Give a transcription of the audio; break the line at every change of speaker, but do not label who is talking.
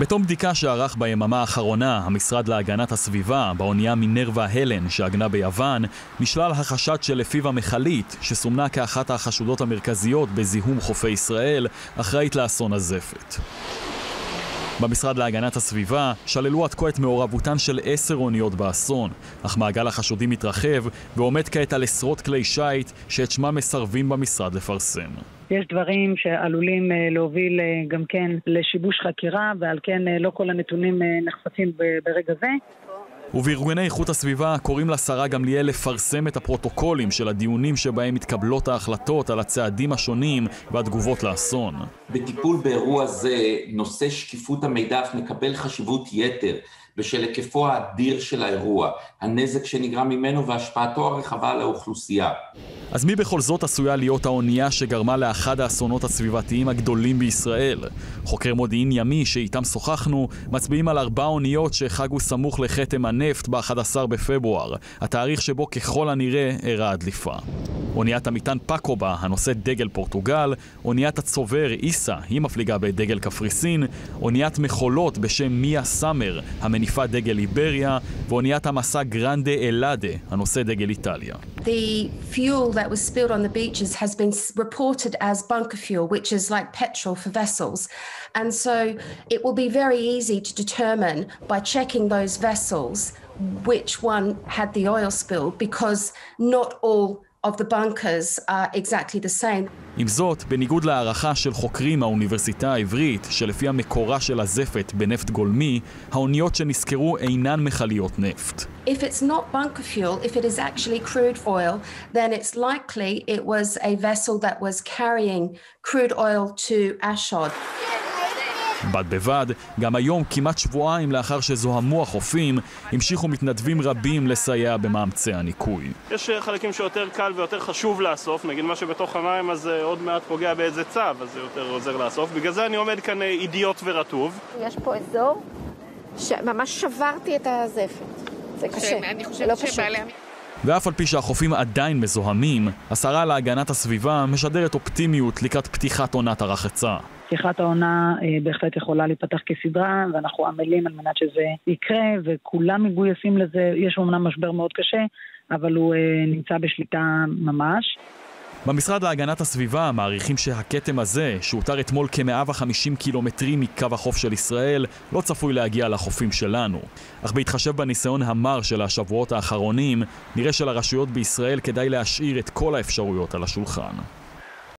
בתום בדיקה שערך ביממה האחרונה המשרד להגנת הסביבה באונייה מינרווה הלן שעגנה ביוון, נשלל החשד שלפיו המכלית, שסומנה כאחת החשודות המרכזיות בזיהום חופי ישראל, אחראית לאסון הזפת. במשרד להגנת הסביבה שללו עד כה את מעורבותן של עשר אוניות באסון, אך מעגל החשודים מתרחב ועומד כעת על עשרות כלי שיט שאת שמם מסרבים במשרד לפרסם.
יש דברים שעלולים להוביל גם כן לשיבוש חקירה ועל כן לא כל הנתונים נחשפים ברגע זה.
ובארגוני איכות הסביבה קוראים לשרה גמליאל לפרסם את הפרוטוקולים של הדיונים שבהם מתקבלות ההחלטות על הצעדים השונים והתגובות לאסון.
בטיפול באירוע זה נושא שקיפות המידע אף מקבל חשיבות יתר בשל היקפו האדיר של האירוע, הנזק שנגרם ממנו והשפעתו הרחבה על האוכלוסייה.
אז מי בכל זאת עשויה להיות האונייה שגרמה לאחד האסונות הסביבתיים הגדולים בישראל? חוקר מודיעין ימי שאיתם שוחחנו מצביעים על ארבע אוניות שחגו סמוך לכתם הנפט ב-11 בפברואר, התאריך שבו ככל הנראה אירעה הדליפה. אוניית המטען פקובה, הנושאת דגל פורטוגל, אוניית הצובר איסה, היא מפליגה בדגל קפריסין, אוניית מכולות בשם מיה סאמר, המניפה דגל ליבריה, ואוניית המסע גרנדה אלאדה, הנושא דגל איטליה.
The fuel that was spilled on the beaches has been reported as bunker fuel, which is like petrol for vessels. And so it will be very easy to determine by checking those vessels which one had the oil spill because not all of the bunkers are exactly the same.
עם זאת, בניגוד להערכה של חוקרים מהאוניברסיטה העברית, שלפי המקורה של הזפת בנפט גולמי, האוניות שנסקרו אינן מכליות נפט.
If it's not bunker fuel, if it is actually crude oil, then it's likely it was a vessel that was carrying crude oil to Ashod.
בד בבד, גם היום, כמעט שבועיים לאחר שזוהמו החופים, המשיכו מתנדבים רבים לסייע במאמצי הניקוי.
יש חלקים שיותר קל ויותר חשוב לאסוף, נגיד מה שבתוך המים אז עוד מעט פוגע באיזה צו, אז זה יותר עוזר לאסוף. בגלל זה אני עומד כאן אידיוט ורטוב.
יש פה אזור שממש שברתי את הזפת. זה קשה, זה לא פשוט.
ואף על פי שהחופים עדיין מזוהמים, השרה להגנת הסביבה משדרת אופטימיות לקראת פתיחת עונת הרחצה.
פתיחת העונה בהחלט יכולה להיפתח כסדרה, ואנחנו עמלים על מנת שזה יקרה, וכולם מגויסים לזה. יש אמנם משבר מאוד קשה, אבל הוא נמצא בשליטה ממש.
במשרד להגנת הסביבה מעריכים שהכתם הזה, שהותר אתמול כ-150 קילומטרים מקו החוף של ישראל, לא צפוי להגיע לחופים שלנו. אך בהתחשב בניסיון המר של השבועות האחרונים, נראה שלרשויות בישראל כדאי להשאיר את כל האפשרויות על השולחן.